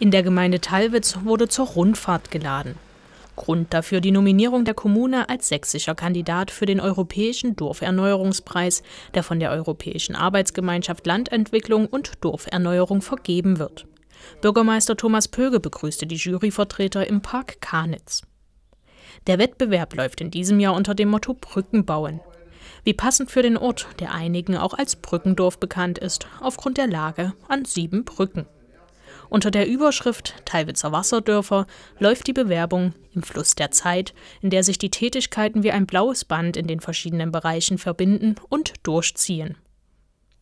In der Gemeinde Talwitz wurde zur Rundfahrt geladen. Grund dafür die Nominierung der Kommune als sächsischer Kandidat für den Europäischen Dorferneuerungspreis, der von der Europäischen Arbeitsgemeinschaft Landentwicklung und Dorferneuerung vergeben wird. Bürgermeister Thomas Pöge begrüßte die Juryvertreter im Park Kanitz. Der Wettbewerb läuft in diesem Jahr unter dem Motto Brücken bauen. Wie passend für den Ort, der einigen auch als Brückendorf bekannt ist, aufgrund der Lage an sieben Brücken. Unter der Überschrift Teilwitzer Wasserdörfer läuft die Bewerbung im Fluss der Zeit, in der sich die Tätigkeiten wie ein blaues Band in den verschiedenen Bereichen verbinden und durchziehen.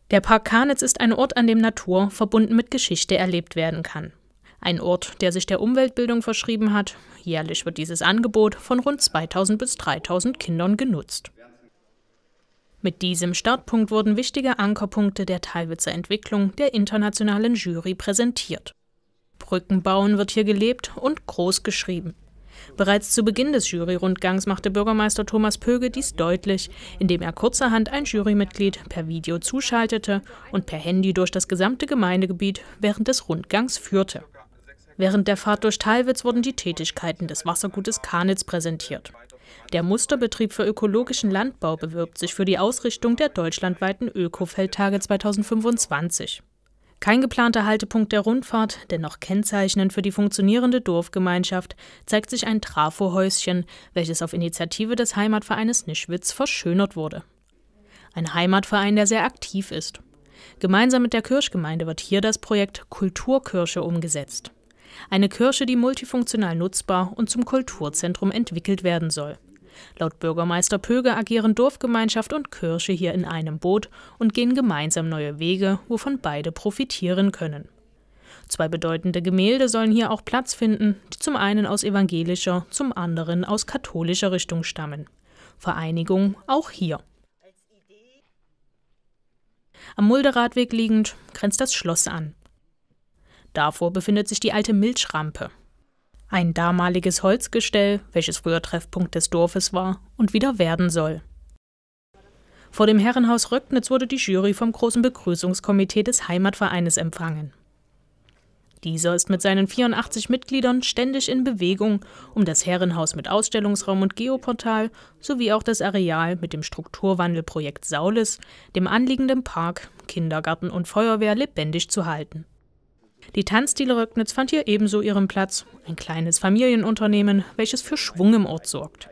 Der Park Karnitz ist ein Ort, an dem Natur verbunden mit Geschichte erlebt werden kann. Ein Ort, der sich der Umweltbildung verschrieben hat. Jährlich wird dieses Angebot von rund 2000 bis 3000 Kindern genutzt. Mit diesem Startpunkt wurden wichtige Ankerpunkte der Teilwitzer Entwicklung der internationalen Jury präsentiert. Brückenbauen wird hier gelebt und groß geschrieben. Bereits zu Beginn des Juryrundgangs machte Bürgermeister Thomas Pöge dies deutlich, indem er kurzerhand ein Jurymitglied per Video zuschaltete und per Handy durch das gesamte Gemeindegebiet während des Rundgangs führte. Während der Fahrt durch Talwitz wurden die Tätigkeiten des Wassergutes Karnitz präsentiert. Der Musterbetrieb für ökologischen Landbau bewirbt sich für die Ausrichtung der deutschlandweiten Öko-Feldtage 2025. Kein geplanter Haltepunkt der Rundfahrt, dennoch kennzeichnend für die funktionierende Dorfgemeinschaft, zeigt sich ein Trafohäuschen, welches auf Initiative des Heimatvereines Nischwitz verschönert wurde. Ein Heimatverein, der sehr aktiv ist. Gemeinsam mit der Kirchgemeinde wird hier das Projekt Kulturkirche umgesetzt. Eine Kirche, die multifunktional nutzbar und zum Kulturzentrum entwickelt werden soll. Laut Bürgermeister Pöge agieren Dorfgemeinschaft und Kirche hier in einem Boot und gehen gemeinsam neue Wege, wovon beide profitieren können. Zwei bedeutende Gemälde sollen hier auch Platz finden, die zum einen aus evangelischer, zum anderen aus katholischer Richtung stammen. Vereinigung auch hier. Am Mulderadweg liegend grenzt das Schloss an. Davor befindet sich die alte Milchrampe, ein damaliges Holzgestell, welches früher Treffpunkt des Dorfes war und wieder werden soll. Vor dem Herrenhaus Röcknitz wurde die Jury vom großen Begrüßungskomitee des Heimatvereines empfangen. Dieser ist mit seinen 84 Mitgliedern ständig in Bewegung, um das Herrenhaus mit Ausstellungsraum und Geoportal sowie auch das Areal mit dem Strukturwandelprojekt Saulis, dem anliegenden Park, Kindergarten und Feuerwehr lebendig zu halten. Die Tanzdiele Röcknitz fand hier ebenso ihren Platz, ein kleines Familienunternehmen, welches für Schwung im Ort sorgt.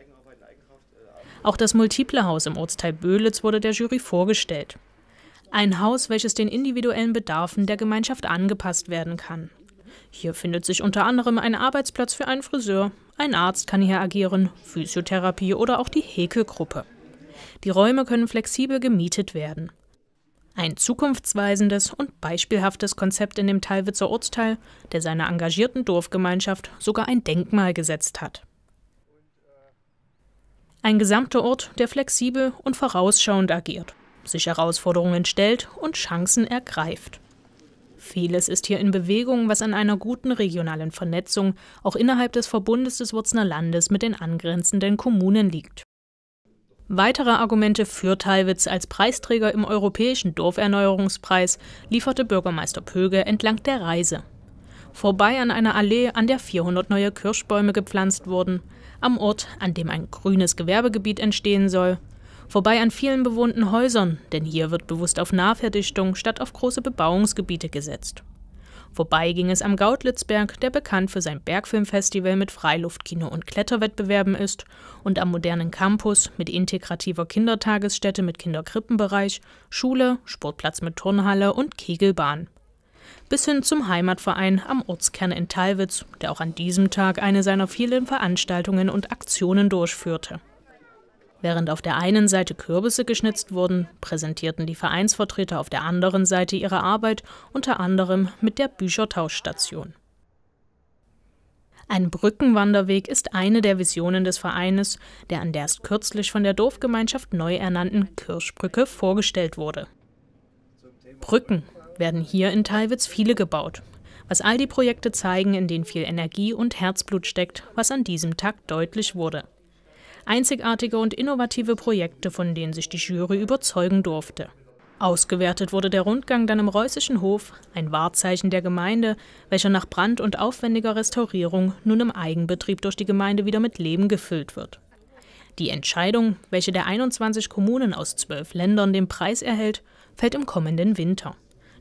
Auch das Multiple Haus im Ortsteil Böhlitz wurde der Jury vorgestellt. Ein Haus, welches den individuellen Bedarfen der Gemeinschaft angepasst werden kann. Hier findet sich unter anderem ein Arbeitsplatz für einen Friseur, ein Arzt kann hier agieren, Physiotherapie oder auch die Häkelgruppe. Die Räume können flexibel gemietet werden. Ein zukunftsweisendes und beispielhaftes Konzept in dem Talwitzer Ortsteil, der seiner engagierten Dorfgemeinschaft sogar ein Denkmal gesetzt hat. Ein gesamter Ort, der flexibel und vorausschauend agiert, sich Herausforderungen stellt und Chancen ergreift. Vieles ist hier in Bewegung, was an einer guten regionalen Vernetzung auch innerhalb des Verbundes des Wurzner Landes mit den angrenzenden Kommunen liegt. Weitere Argumente für Talwitz als Preisträger im Europäischen Dorferneuerungspreis lieferte Bürgermeister Pöge entlang der Reise. Vorbei an einer Allee, an der 400 neue Kirschbäume gepflanzt wurden, am Ort, an dem ein grünes Gewerbegebiet entstehen soll, vorbei an vielen bewohnten Häusern, denn hier wird bewusst auf Nahverdichtung statt auf große Bebauungsgebiete gesetzt. Vorbei ging es am Gautlitzberg, der bekannt für sein Bergfilmfestival mit Freiluftkino und Kletterwettbewerben ist, und am modernen Campus mit integrativer Kindertagesstätte mit Kinderkrippenbereich, Schule, Sportplatz mit Turnhalle und Kegelbahn. Bis hin zum Heimatverein am Ortskern in Talwitz, der auch an diesem Tag eine seiner vielen Veranstaltungen und Aktionen durchführte. Während auf der einen Seite Kürbisse geschnitzt wurden, präsentierten die Vereinsvertreter auf der anderen Seite ihre Arbeit unter anderem mit der Büchertauschstation. Ein Brückenwanderweg ist eine der Visionen des Vereines, der an der erst kürzlich von der Dorfgemeinschaft neu ernannten Kirschbrücke vorgestellt wurde. Brücken werden hier in Teilwitz viele gebaut, was all die Projekte zeigen, in denen viel Energie und Herzblut steckt, was an diesem Tag deutlich wurde einzigartige und innovative Projekte, von denen sich die Jury überzeugen durfte. Ausgewertet wurde der Rundgang dann im Reußischen Hof, ein Wahrzeichen der Gemeinde, welcher nach Brand und aufwendiger Restaurierung nun im Eigenbetrieb durch die Gemeinde wieder mit Leben gefüllt wird. Die Entscheidung, welche der 21 Kommunen aus zwölf Ländern den Preis erhält, fällt im kommenden Winter.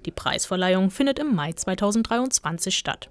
Die Preisverleihung findet im Mai 2023 statt